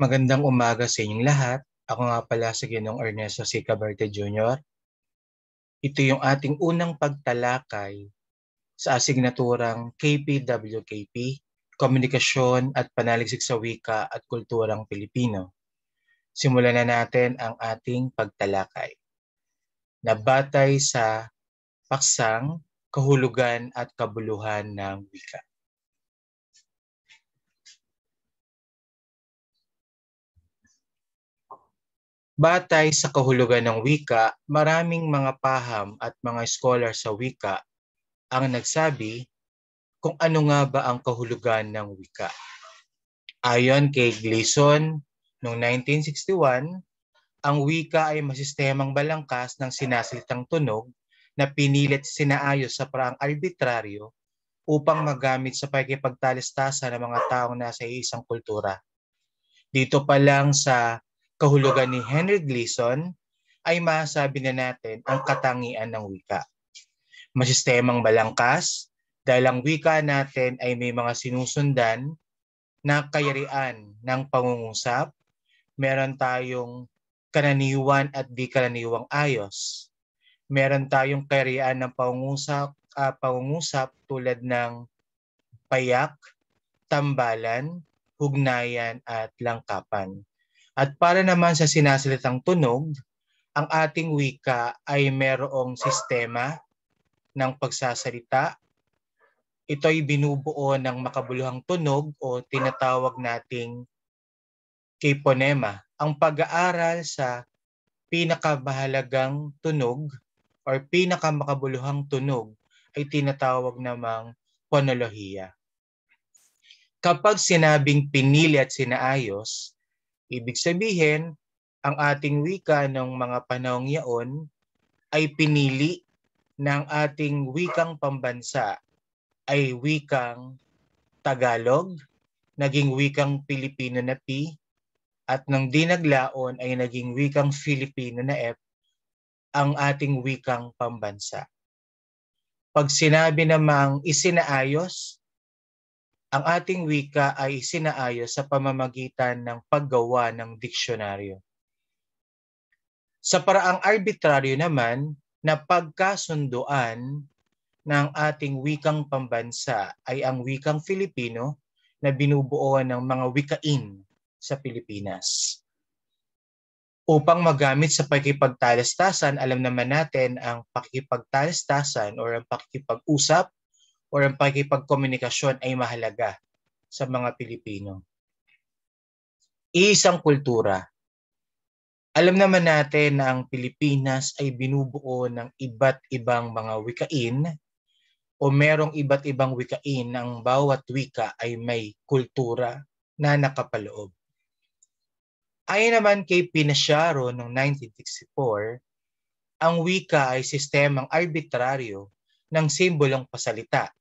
Magandang umaga sa inyong lahat. Ako nga pala si Ginong Ernesto C. Caberte Jr. Ito yung ating unang pagtalakay sa asignaturang KPWKP, Komunikasyon at Panaligsik sa Wika at Kulturang Pilipino. Simulan na natin ang ating pagtalakay. Nabatay sa paksang, kahulugan at kabuluhan ng wika. Batay sa kahulugan ng wika, maraming mga paham at mga scholar sa wika ang nagsabi kung ano nga ba ang kahulugan ng wika. Ayon kay Gleason noong 1961, ang wika ay masistemang balangkas ng sinasalitang tunog na pinilit sinaayos sa paraang arbitraryo upang magamit sa pagkipagtalistasan ng mga taong nasa isang kultura. Dito pa lang sa kahulugan ni Henry Gleason ay masabi na natin ang katangian ng wika. Masistemang balangkas dahil ang wika natin ay may mga sinusundan na kayarian ng pangungusap. Meron tayong kananiwan at di kananiwang ayos. Meron tayong kayarian ng pangungusap, uh, pangungusap tulad ng payak, tambalan, hugnayan at langkapan. At para naman sa sinasalitang tunog, ang ating wika ay merong sistema ng pagsasalita. Ito ay binubuo ng makabuluhang tunog o tinatawag nating kiponema. Ang pag-aaral sa pinakamahalagang tunog or pinakamakabuluhang tunog ay tinatawag namang ponolohiya. Kapag sinabing pinili at sinaayos, Ibig sabihin, ang ating wika ng mga panahong yaon ay pinili ng ating wikang pambansa ay wikang Tagalog, naging wikang Pilipino na P, at nang dinaglaon ay naging wikang Filipino na F, ang ating wikang pambansa. Pag sinabi namang isinaayos, ang ating wika ay sinaayos sa pamamagitan ng paggawa ng diksyonaryo. Sa paraang arbitraryo naman na pagkasunduan ng ating wikang pambansa ay ang wikang Filipino na binubuo ng mga wikain sa Pilipinas. Upang magamit sa pakikipagtalastasan, alam naman natin ang pakikipagtalastasan or ang pakikipag-usap or ang pakikipagkomunikasyon ay mahalaga sa mga Pilipino. Isang kultura. Alam naman natin na ang Pilipinas ay binubuo ng iba't ibang mga wikain o merong iba't ibang wikain ng bawat wika ay may kultura na nakapaloob. Ayon naman kay Pinasyaro noong 1964, ang wika ay sistemang arbitraryo ng simbolong pasalita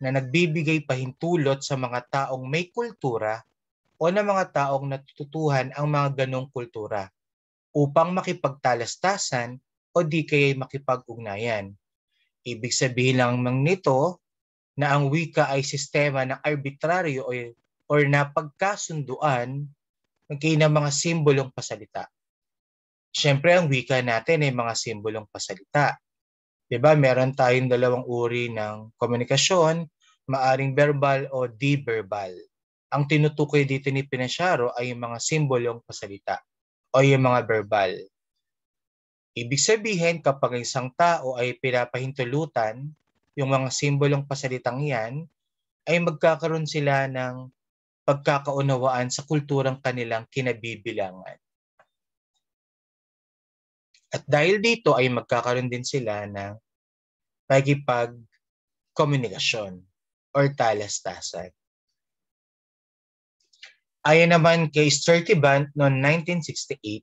na nagbibigay pahintulot sa mga taong may kultura o na mga taong natututuhan ang mga ganong kultura upang makipagtalastasan o di kaya makipag-ugnayan. Ibig sabihin lang mang nito na ang wika ay sistema ng arbitraryo o or napagkasunduan ng ng mga simbolong pasalita. Siyempre, ang wika natin ay mga simbolong pasalita. 'Di ba? Meron tayong dalawang uri ng komunikasyon, maaring verbal o di-verbal. Ang tinutukoy dito ni Pinasyaro ay yung mga simbolong pasalita o yung mga verbal. Ibig sabihin kapag isang tao ay pinapahintulutan yung mga simbolong pasalitang yan, ay magkakaroon sila ng pagkakaunawaan sa kulturang kanilang kinabibilangan. At dahil dito ay magkakaroon din sila ng pagkipag-komunikasyon or talastasan. Ayon naman kay Sturtevant noong 1968,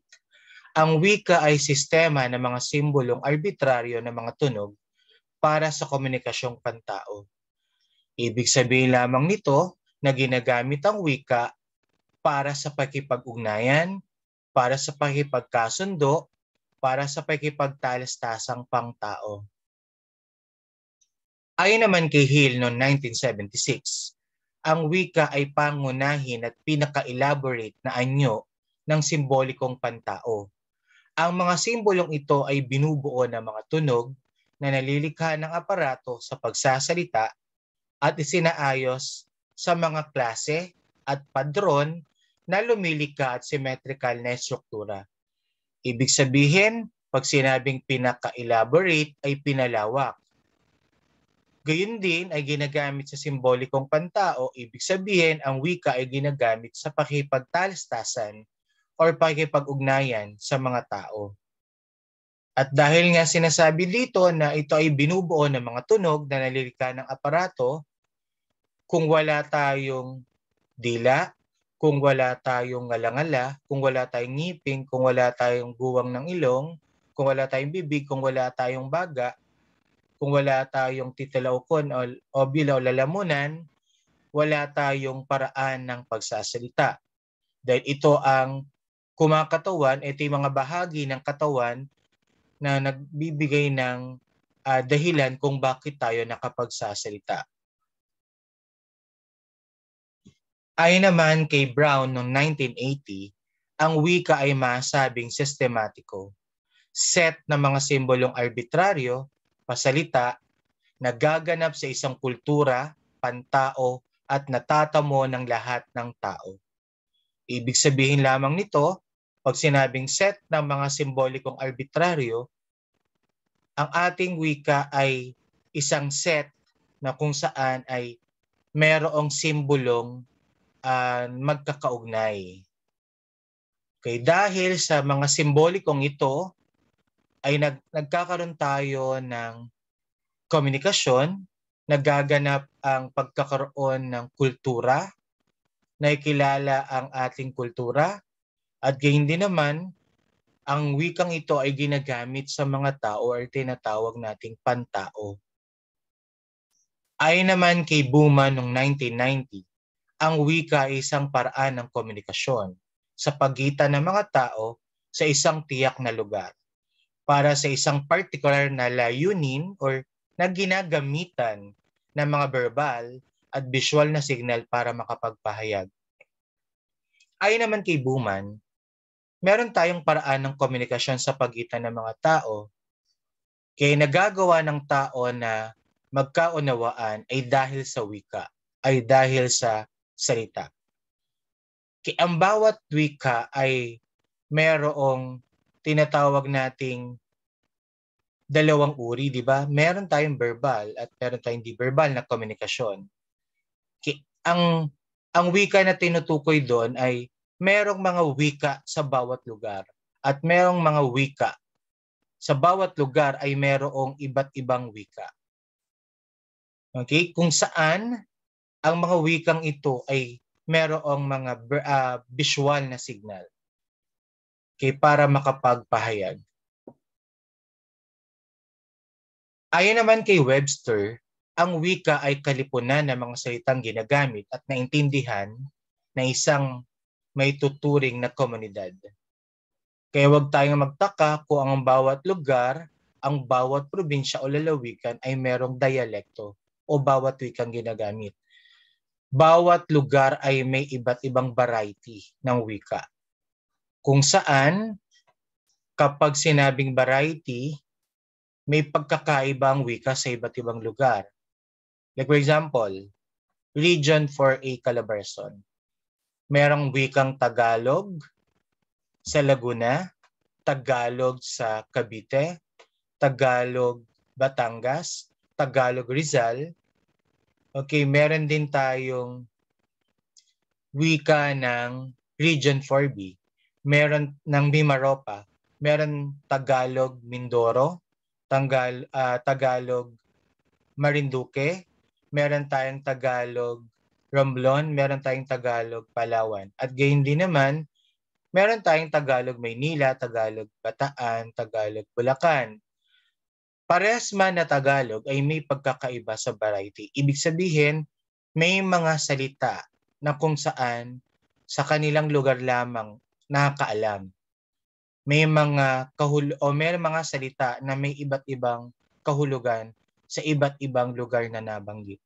ang wika ay sistema ng mga simbolong arbitraryo ng mga tunog para sa komunikasyong pantao. Ibig sabihin lamang nito na ginagamit ang wika para sa pakipag-ugnayan, para sa pakipagkasundo, para sa pakipagtalastasang pangtao. Ayon naman kay Hill noong 1976, ang wika ay pangunahin at pinaka-elaborate na anyo ng simbolikong pantao. Ang mga simbolong ito ay binubuo ng mga tunog na nalilikha ng aparato sa pagsasalita at isinaayos sa mga klase at padron na lumilikha at symmetrical na struktura. Ibig sabihin, pag sinabing pinaka-elaborate ay pinalawak. Gayun din ay ginagamit sa simbolikong pantao, ibig sabihin ang wika ay ginagamit sa pakipagtalastasan or pakipag-ugnayan sa mga tao. At dahil nga sinasabi dito na ito ay binubuo ng mga tunog na nalilika ng aparato, kung wala tayong dila, kung wala tayong ngalangala, kung wala tayong ngipin, kung wala tayong buwang ng ilong, kung wala tayong bibig, kung wala tayong baga, kung wala tayong titilawkon o o lalamunan, wala tayong paraan ng pagsasalita. Dahil ito ang kumakatawan, ito yung mga bahagi ng katawan na nagbibigay ng uh, dahilan kung bakit tayo nakapagsasalita. Ayon naman kay Brown noong 1980, ang wika ay masabing sistematiko, set ng mga simbolong arbitraryo pasalita na gaganap sa isang kultura, pantao at natatamo ng lahat ng tao. Ibig sabihin lamang nito, pag sinabing set ng mga simbolikong arbitraryo, ang ating wika ay isang set na kung saan ay merong simbolong uh, magkakaugnay. Okay, dahil sa mga simbolikong ito, ay nag, nagkakaroon tayo ng komunikasyon, nagaganap ang pagkakaroon ng kultura, nakikilala ang ating kultura, at gayon din naman, ang wikang ito ay ginagamit sa mga tao or tinatawag nating pantao. Ayon naman kay Buma noong 1990, ang wika ay isang paraan ng komunikasyon sa pagitan ng mga tao sa isang tiyak na lugar para sa isang particular na layunin or na ginagamitan ng mga verbal at visual na signal para makapagpahayag. Ayon naman kay Buman, meron tayong paraan ng komunikasyon sa pagitan ng mga tao kaya nagagawa ng tao na magkaunawaan ay dahil sa wika, ay dahil sa salita. Kaya ang bawat wika ay merong tinatawag nating dalawang uri, di ba? Meron tayong verbal at meron tayong di verbal na komunikasyon. Ang ang wika na tinutukoy doon ay merong mga wika sa bawat lugar at merong mga wika sa bawat lugar ay merong iba't ibang wika. Okay? Kung saan ang mga wikang ito ay merong mga uh, visual na signal kay para makapagpahayag. Ayon naman kay Webster, ang wika ay kalipunan ng mga salitang ginagamit at naintindihan na isang may tuturing na komunidad. Kaya huwag tayong magtaka kung ang bawat lugar, ang bawat probinsya o lalawigan ay merong dialekto o bawat wikang ginagamit. Bawat lugar ay may iba't ibang variety ng wika kung saan kapag sinabing variety, may pagkakaibang wika sa iba't ibang lugar. Like for example, Region 4A Calabarzon. Merong wikang Tagalog sa Laguna, Tagalog sa Cavite, Tagalog Batangas, Tagalog Rizal. Okay, meron din tayong wika ng Region 4B meron ng Mimaropa, meron Tagalog Mindoro, Tagal, uh, Tagalog Marinduque, meron tayong Tagalog Romblon, meron tayong Tagalog Palawan. At gayon din naman, meron tayong Tagalog Maynila, Tagalog Bataan, Tagalog Bulacan. Parehas man na Tagalog ay may pagkakaiba sa variety. Ibig sabihin, may mga salita na kung saan sa kanilang lugar lamang nakakaalam. May mga kahul o may mga salita na may iba't ibang kahulugan sa iba't ibang lugar na nabanggit.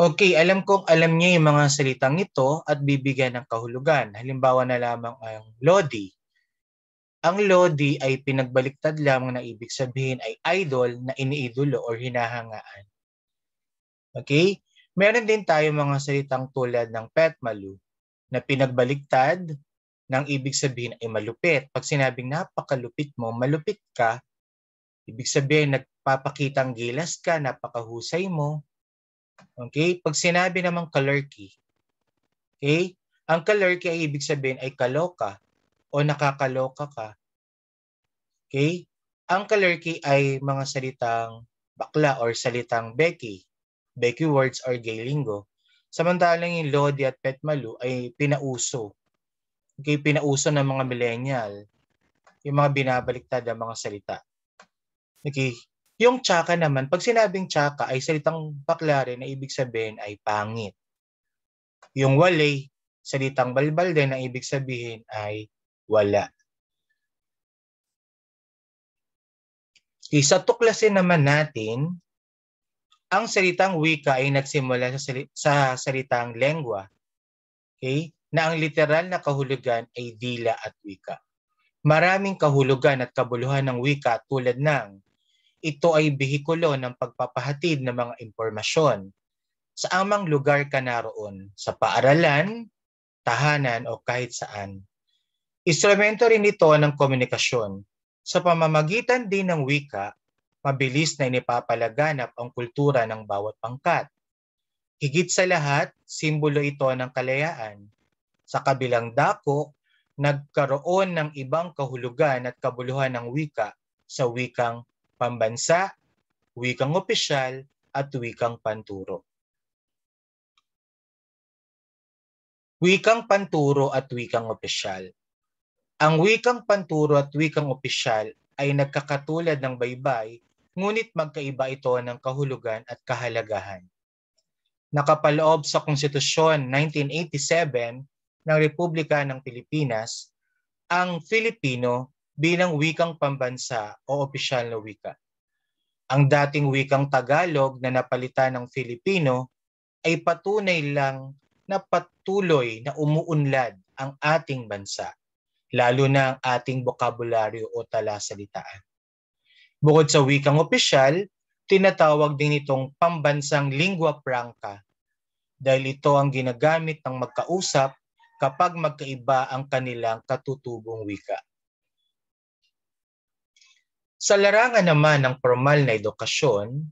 Okay, alam kong alam niya yung mga salitang ito at bibigyan ng kahulugan. Halimbawa na lamang ang Lodi. Ang Lodi ay pinagbaliktad lamang na ibig sabihin ay idol na iniidolo or hinahangaan. Okay? Meron din tayo mga salitang tulad ng petmalu na pinagbaliktad ng ibig sabihin ay malupit. Pag sinabing napakalupit mo, malupit ka, ibig sabihin nagpapakitang gilas ka, napakahusay mo, Okay? Pag sinabi namang kalerky, okay? Ang kalerky ay ibig sabihin ay kaloka o nakakaloka ka. Okay? Ang kalerky ay mga salitang bakla or salitang Becky. Becky words or gay lingo. Samantalang yung Lodi at Petmalu ay pinauso. Okay, pinauso ng mga millennial. Yung mga binabaliktad ng mga salita. Okay, yung tsaka naman, pag sinabing tsaka ay salitang baklari na ibig sabihin ay pangit. Yung walay, salitang balbal din na ibig sabihin ay wala. Okay, sa tuklasin naman natin, ang salitang wika ay nagsimula sa, salit- sa salitang lengua, okay, na ang literal na kahulugan ay dila at wika. Maraming kahulugan at kabuluhan ng wika tulad ng ito ay behikulo ng pagpapahatid ng mga impormasyon sa amang lugar ka naroon, sa paaralan, tahanan o kahit saan. Instrumento rin ito ng komunikasyon. Sa pamamagitan din ng wika, mabilis na inipapalaganap ang kultura ng bawat pangkat. Higit sa lahat, simbolo ito ng kalayaan. Sa kabilang dako, nagkaroon ng ibang kahulugan at kabuluhan ng wika sa wikang pambansa, wikang opisyal, at wikang panturo. Wikang panturo at wikang opisyal. Ang wikang panturo at wikang opisyal ay nagkakatulad ng baybay, ngunit magkaiba ito ng kahulugan at kahalagahan. Nakapaloob sa Konstitusyon 1987 ng Republika ng Pilipinas, ang Filipino bilang wikang pambansa o opisyal na wika. Ang dating wikang Tagalog na napalitan ng Filipino ay patunay lang na patuloy na umuunlad ang ating bansa, lalo na ang ating bokabularyo o talasalitaan. Bukod sa wikang opisyal, tinatawag din itong pambansang lingua franca dahil ito ang ginagamit ng magkausap kapag magkaiba ang kanilang katutubong wika. Sa larangan naman ng formal na edukasyon,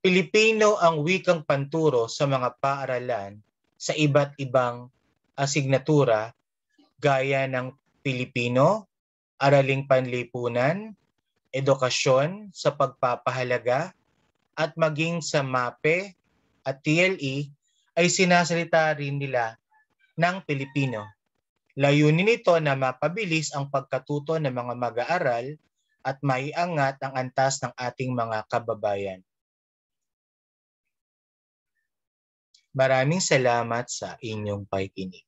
Pilipino ang wikang panturo sa mga paaralan sa iba't ibang asignatura gaya ng Pilipino, Araling Panlipunan, Edukasyon sa Pagpapahalaga, at maging sa MAPE at TLE ay sinasalita rin nila ng Pilipino. Layunin nito na mapabilis ang pagkatuto ng mga mag-aaral at maiangat ang antas ng ating mga kababayan. Maraming salamat sa inyong pakikinig.